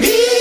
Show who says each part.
Speaker 1: me